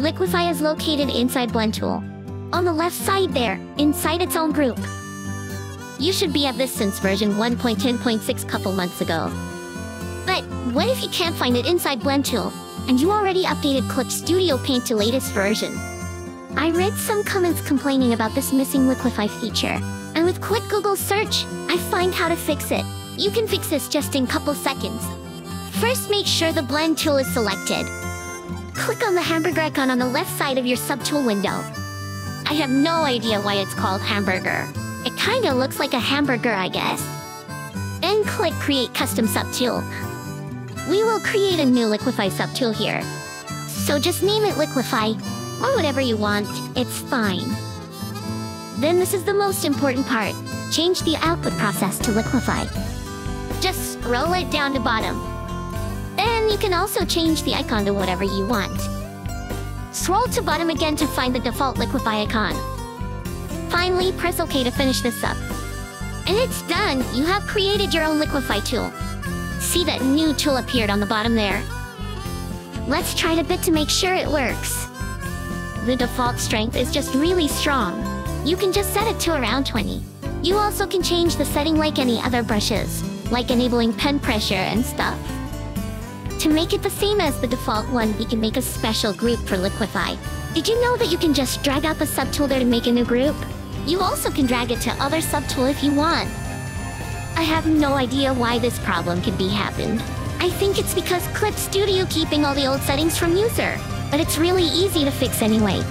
Liquify is located inside Blend Tool. On the left side there, inside its own group. You should be at this since version 1.10.6 couple months ago. But what if you can't find it inside Blend Tool, and you already updated Clip Studio Paint to latest version? I read some comments complaining about this missing Liquify feature, and with quick Google search, I find how to fix it. You can fix this just in couple seconds. First, make sure the blend tool is selected. Click on the hamburger icon on the left side of your subtool window. I have no idea why it's called hamburger. It kinda looks like a hamburger, I guess. Then click Create Custom Subtool. We will create a new Liquify subtool here. So just name it Liquify, or whatever you want, it's fine. Then this is the most important part. Change the output process to Liquify. Just scroll it down to bottom. Can also change the icon to whatever you want. Scroll to bottom again to find the default Liquify icon. Finally, press OK to finish this up. And it's done! You have created your own Liquify tool. See that new tool appeared on the bottom there? Let's try it a bit to make sure it works. The default strength is just really strong. You can just set it to around 20. You also can change the setting like any other brushes, like enabling pen pressure and stuff. To make it the same as the default one, we can make a special group for Liquify. Did you know that you can just drag out the subtool there to make a new group? You also can drag it to other subtool if you want. I have no idea why this problem could be happened. I think it's because Clip Studio keeping all the old settings from user. But it's really easy to fix anyway.